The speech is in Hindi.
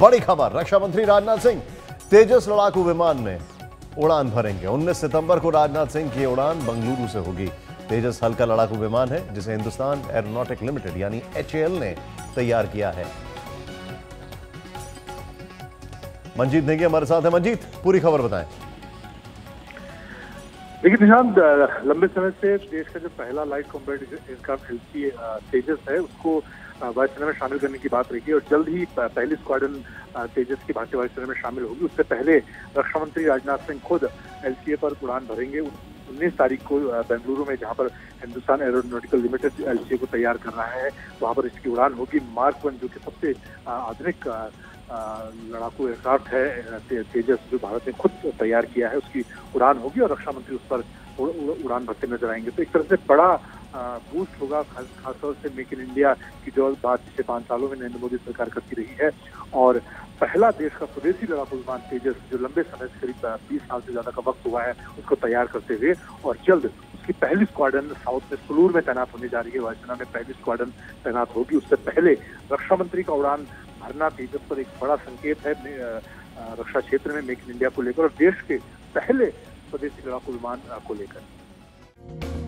बड़ी खबर रक्षा मंत्री राजनाथ सिंह। तेजस लड़ाकू विमान में उड़ान भरेंगे। 19 सितंबर को राजनाथ सिंह की उड़ान बंगलुरु से होगी। तेजस हल्का लड़ाकू विमान है, जिसे हिंदुस्तान एरोनॉटिक लिमिटेड, यानी एच ने तैयार किया है। मंजीत नेगी हमारे साथ है। मंजीत, पूरी खबर बताएँ। देखिए निशान लंबे समय से देश का जो पहला light combat aircraft LC Tejas है, उसको वायुसेना में शामिल करने की बात रही है और जल्द ही पहली स्क्वाडन तेजस की भारतीय वायुसेना में शामिल होगी। उससे पहले रक्षा मंत्री राजनाथ सिंह खुद एलसीए पर उड़ान भरेंगे। उन्नीस तारीख को बेंगलुरु में जहाँ पर हिंदुस्तान एरोनॉटिकल लिमिटेड एलसीए को तैयार कर रहा है, वहाँ पर इसकी उड़ान होगी। मार्क वन, जो कि सबसे आधुनिक लड़ाकू एयरक्राफ्ट है तेजस जो भारत ने खुद तैयार किया है, उसकी उड़ान होगी और रक्षा मंत्री उस पर उड़ान भरते नज़र आएँगे। तो एक तरह से बड़ा बूस्ट होगा खासतौर से मेक इन इंडिया की जो बात पिछले पाँच सालों में नरेंद्र मोदी सरकार करती रही है। और पहला देश का स्वदेशी लड़ाकू विमान तेजस, जो लंबे समय से करीब बीस साल से ज़्यादा का वक्त हुआ है, उसको तैयार करते हुए और जल्द उसकी पहली स्क्वाडन साउथ में सुलूर में तैनात होने जा रही है। वायुसेना में पहली स्क्वाडन तैनात होगी। उससे पहले रक्षा मंत्री का उड़ान भरना तेजस पर एक बड़ा संकेत है रक्षा क्षेत्र में मेक इन इंडिया को लेकर और देश के पहले स्वदेशी लड़ाकू विमान को लेकर।